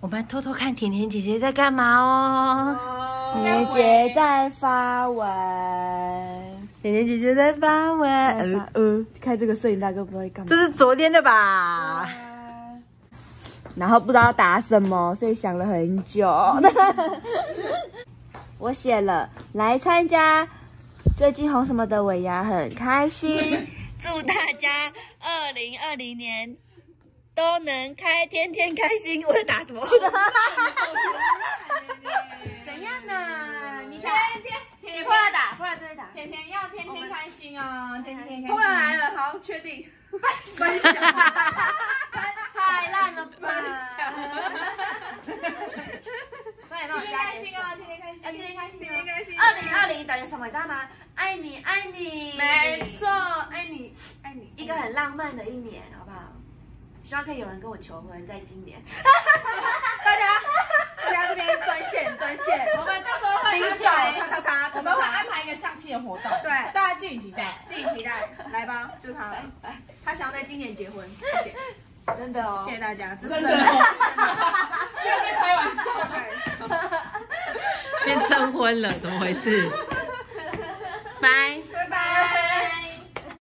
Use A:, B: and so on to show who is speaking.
A: 我们偷偷看甜甜姐姐在干嘛哦。
B: 甜甜姐在发文，
A: 甜甜姐姐在发文，
B: 呃呃，看这个摄影大哥不知道在干嘛
A: 这。是昨天的吧？
B: 然后不知道打什么，所以想了很久。我写了来参加最近红什么的尾牙，很开心，祝大家二零二零年都能开天天开心。我在打什么？怎样呢？你打，你过来打，过来这里打。
C: 天天要天天开心哦，天天开心。
D: 突然来了，好，确定。分享，
B: 太烂了吧！快点帮我
C: 天天开心哦，天天开心，
B: 啊 天天开心
D: 天天开心。
B: 二零二零等于什么？你知道吗？爱你，爱你，
D: 没错，爱你，爱你。
B: 一个很浪漫的一年，好不好？希望可以有人跟我求婚，在今年。
D: 大家，大家这边专线专线，
C: 我们到时候会
D: 零九
C: 安排
D: 叉叉叉，
C: 我们会安排一个相亲的活动，
D: 对
C: 大家敬请期待。
D: 敬请期待，来吧，就他了。他想要在今年结婚，谢谢，
B: 真的哦
D: 谢谢大家，这是
C: 真的，不要再开玩笑了。
A: 变征婚了，怎么回事？拜拜拜。